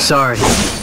Sorry.